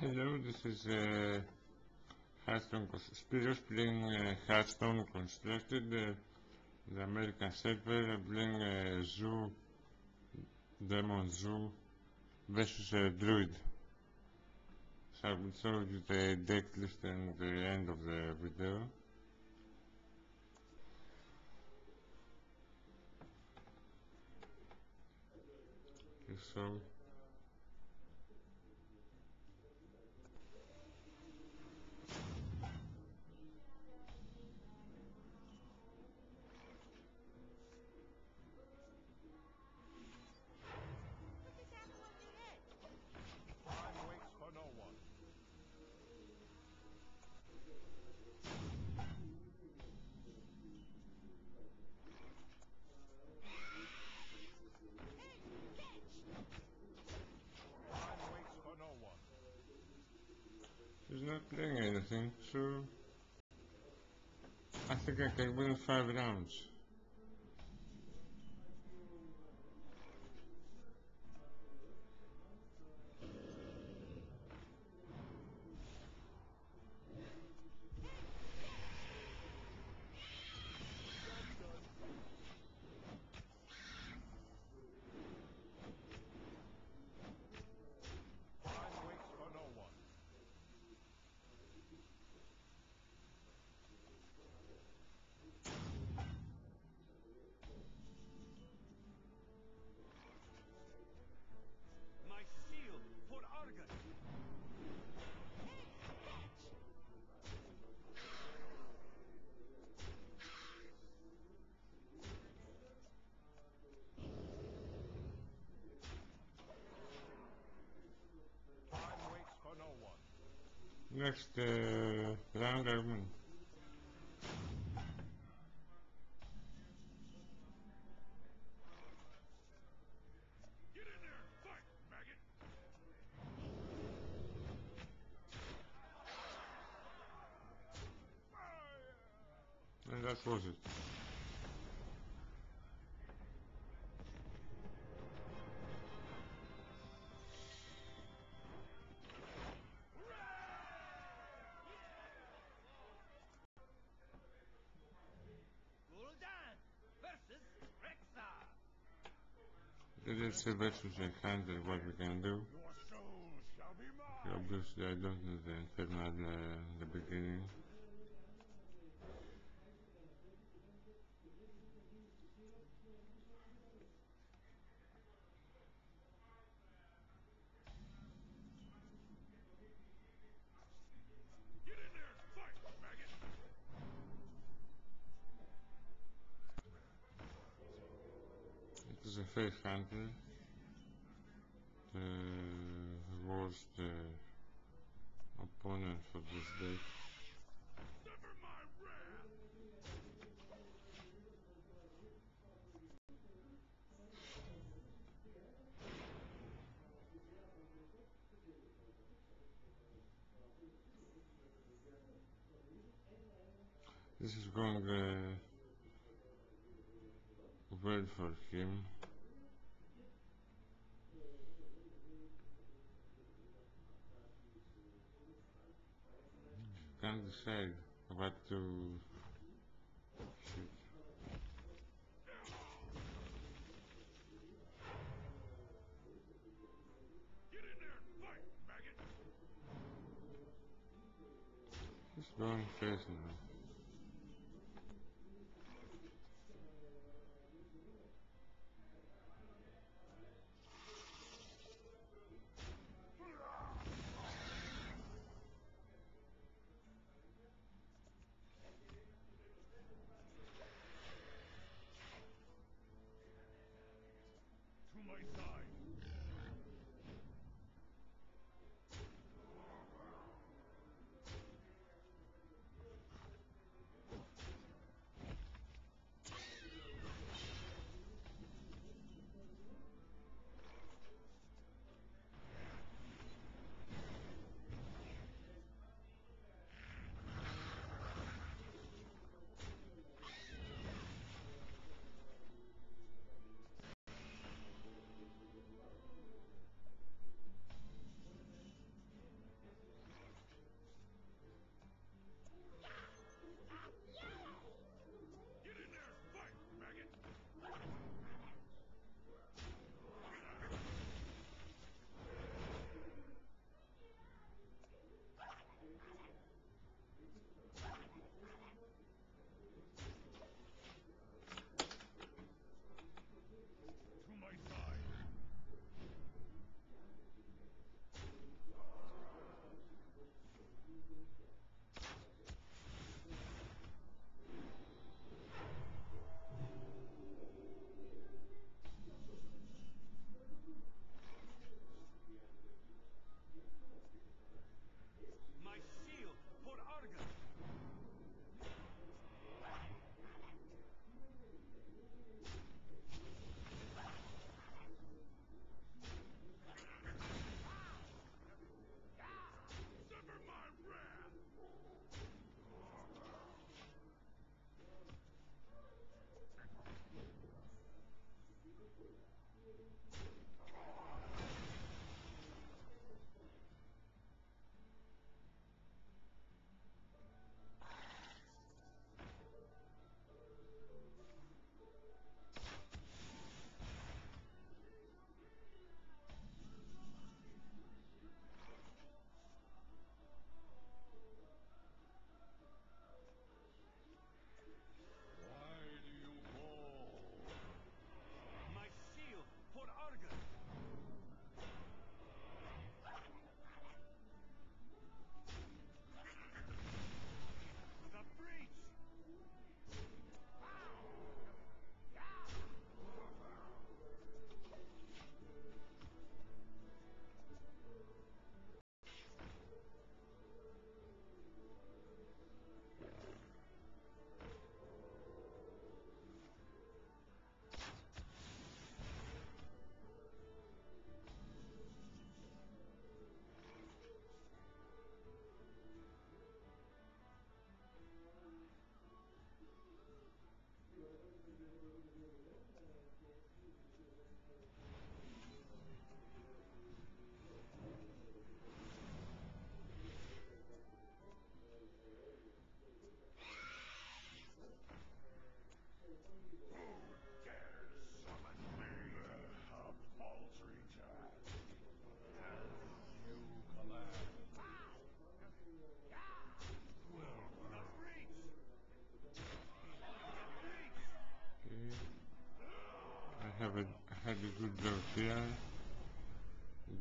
Hello, this is uh, Hearthstone Spiros playing uh, Hearthstone Constructed, uh, the American server playing uh, Zoo, Demon Zoo versus uh, Druid. So I will show you the deck list and the end of the video. So anything, so I think I can win five rounds. Next uh, maggot! And that was it. See versus a handle what we can do. Your souls shall be mine. Obviously I don't know the infernal uh, the beginning. Is a face hunter. The uh, opponent for this wrath! This is going uh, well for him. Can't decide what to shoot. He's going first now. My side.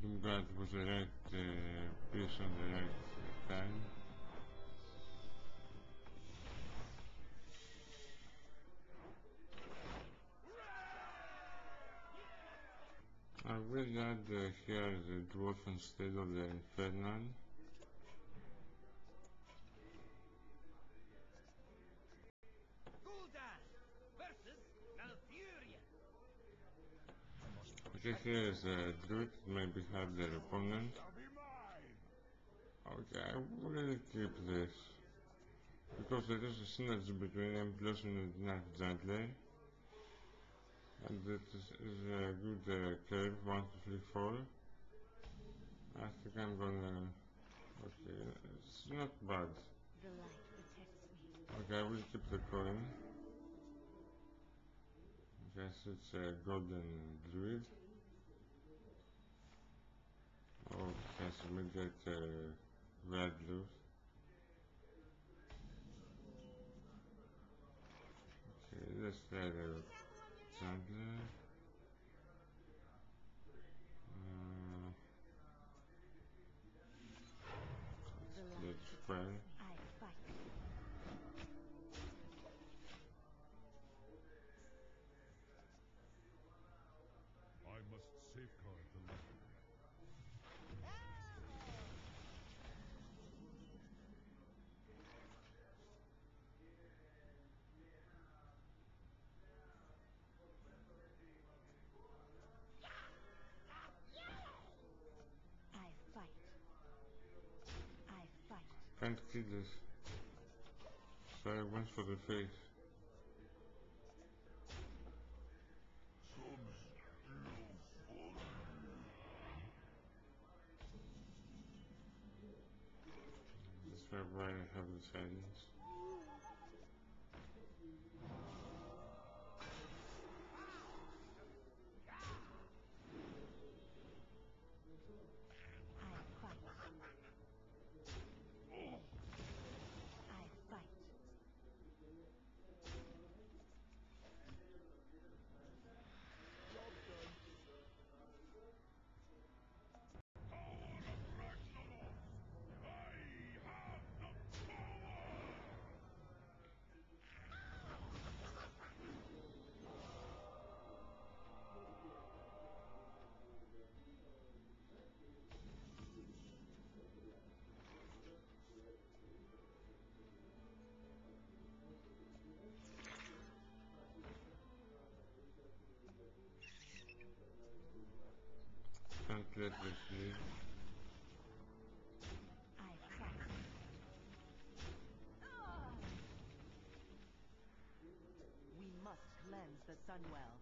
Doomguard was the right uh, piece on the right time. I will add uh, here the dwarf instead of the infernal. Okay, here is a druid, maybe have their opponent. Shall be mine. Okay, I will keep this. Because there is a synergy between Implosion and Knife Juggler. And it is, is a good uh, curve, 1, 2, 3, 4. I think I'm gonna... Okay, it's not bad. The light protects me. Okay, I will keep the coin. Guess it's a golden druid. Oh, it has immediate uh, value. Okay, let's try the Chandler. Uh, let's Can't kill this. So I went for the face. Let this leave. We must cleanse the Sunwell.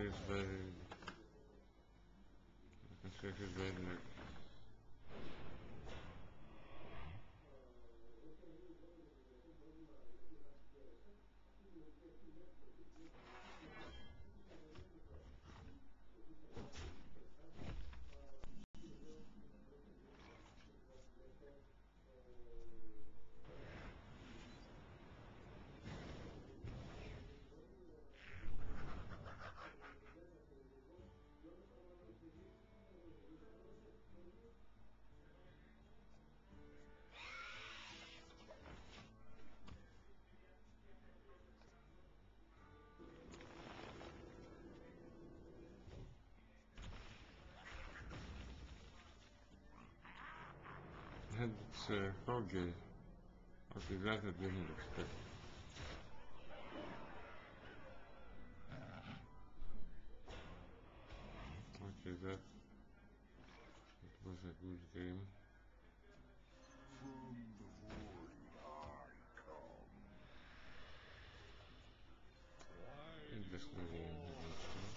Okay, he's very... I can say he's very it's uh, Hoge. Okay, that didn't expect. Okay, that it was a good game. From the void I come. Interesting game against him.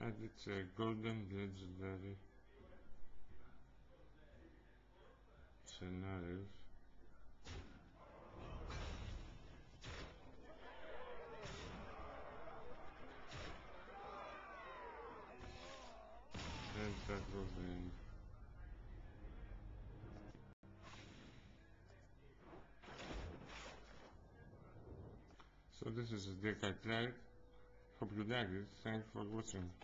And it's a golden legendary Cenarius. And that was the end. So this is a deck I tried. Hope you liked it. Thanks for watching.